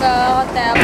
那个，对啊。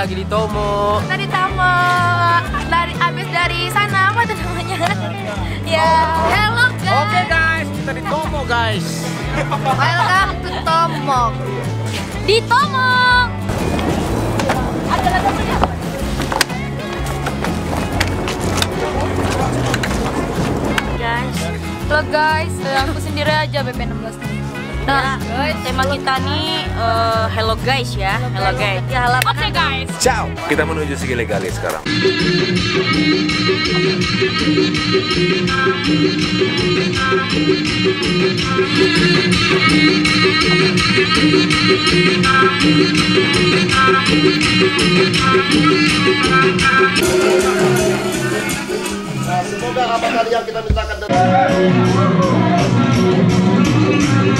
Lagi di Tomo. Tadi tamu dari habis dari sana apa tuh namanya? ya, hello guys. Oke guys, kita di Tomo guys. Welcome to Tomo. Di Tomo. Ada apa ya? Guys, lo guys, aku sendiri aja BP 16 Nah, tema kita nih eh, hello guys ya. Hello guys. Ya, halaman Oke guys. Ciao. Kita menuju Sigi Legali sekarang. Semoga apa tadi yang kita mintakan dari Guys,